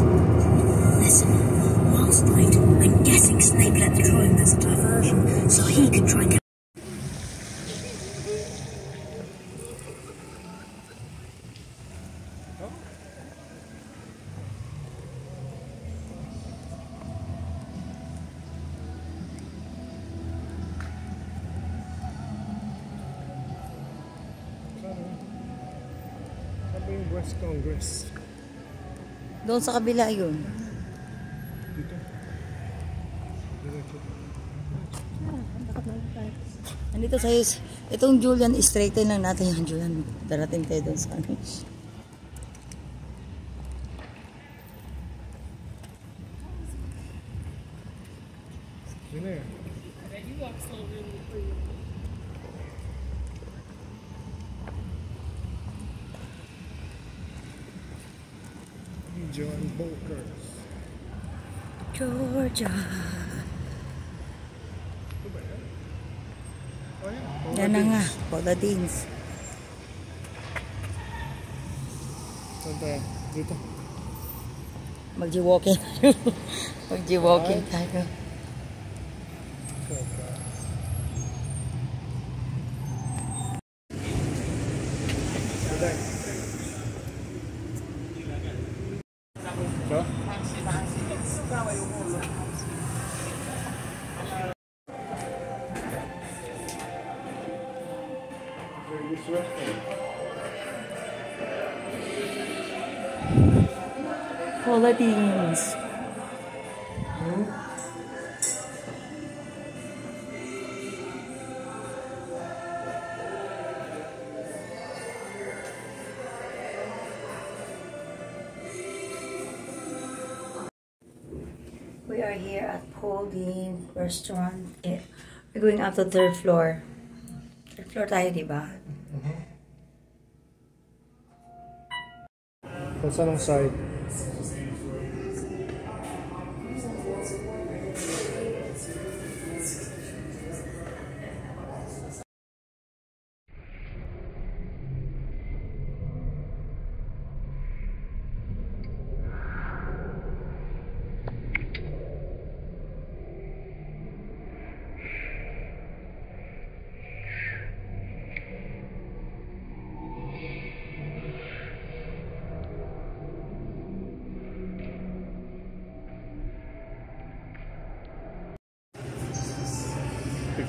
Listen, last night, I'm guessing Snape let the a diversion so he could try and West Congress. Doon sa kabila yun. Dito. Dito. Nandito sa itong Julian, straighten lang natin yung Julian. Darating tayo doon sa ano. Yun na. John Bokers. Georgia. Yan na nga, Paula Deans. Saan tayo? Dito. Magji-walking tayo. Magji-walking tayo. Good day. Paula Deen's. We are here at Paul Dean Restaurant. We're going up to third floor. Third floor tayo, di ba? Mm-hmm. Kung saan ang side?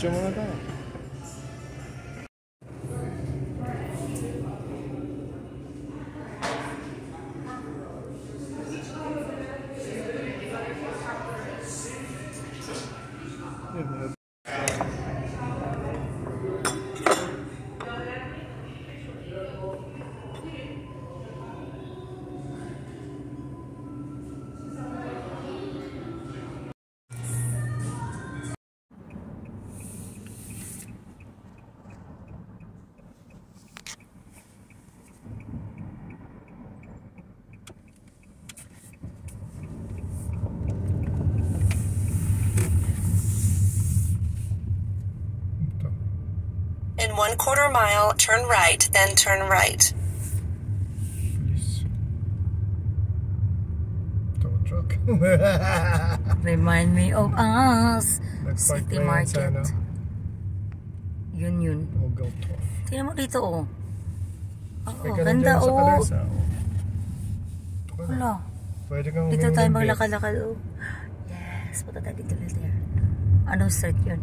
Picture muna tayo. In one quarter mile, turn right, then turn right. Please. Truck. Remind me of us. City na Market. ano, Yun yun. Oh, Ogalto. Tingnan mo dito oh. Oo, May ka na ganda dyan sa oh. Kalesa. Ah, oh. Ito ka na. Wala. Pwede kang Dito tayo ng maglakad-lakad oh. Yes, punta tayo dito later. Anong street yun?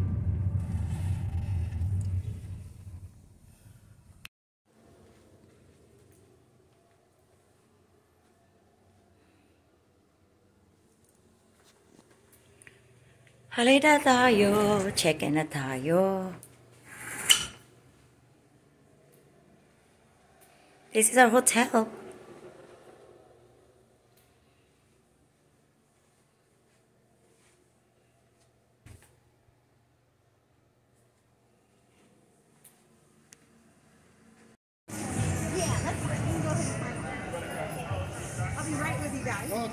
Halina tayo. Check-in na tayo. This is our hotel. Yeah, let's go. ahead. I'll be right with you guys. Oh,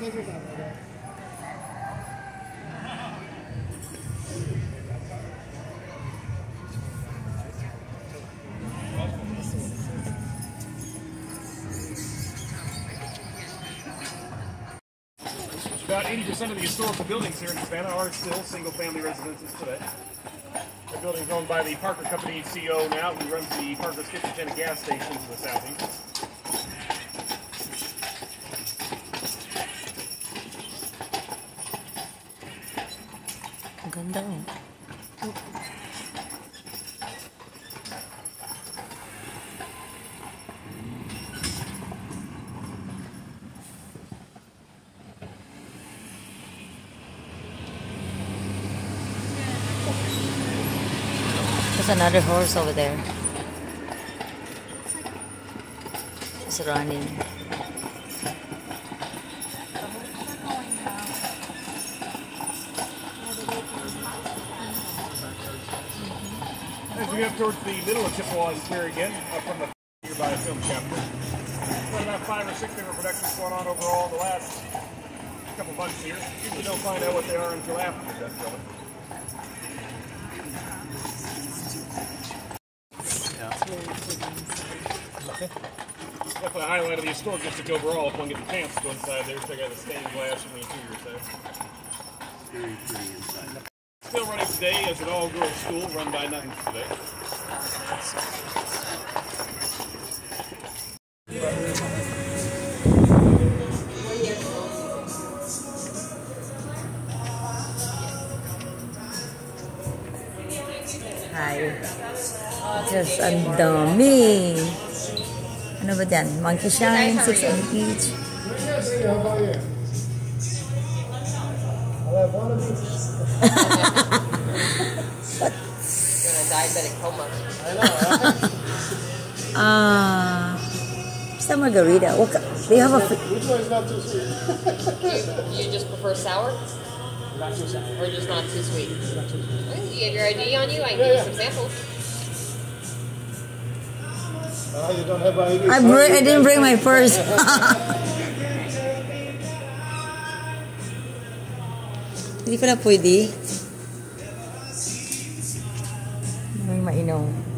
80% of the historical buildings here in Savannah are still single-family residences today. The building's owned by the Parker Company CEO now, who runs the Parker's Kitchen Tenant gas station in the southeast. Ganda. There's another horse over there. It's running. As we get towards the middle of Chippewa Square again, up from the nearby film chapter. Got about five or six different productions going on overall the last couple months here. Usually don't find out what they are until after the death Definitely a highlight of the historic district overall if one gets a chance to go inside there, check out the stained glass from the interior side. Very pretty inside. Still running today as an all-girls school run by nuns today. Hi. Just ang dami. Ano ba dyan? Monkey Shine, 6 on each. How about you? I'll have one of a diabetic coma. I know, right? Ah. Basta margarita. What, ka- do you have a... fl- Which one's not too sweet? You just prefer sour? Not too sour. Or just not too sweet? Not too sweet. Okay, You have your ID on you? I can Yeah, give you yeah. some samples. You don't have ID. I, br- I didn't bring my purse. Hindi pala pwede. May mainom.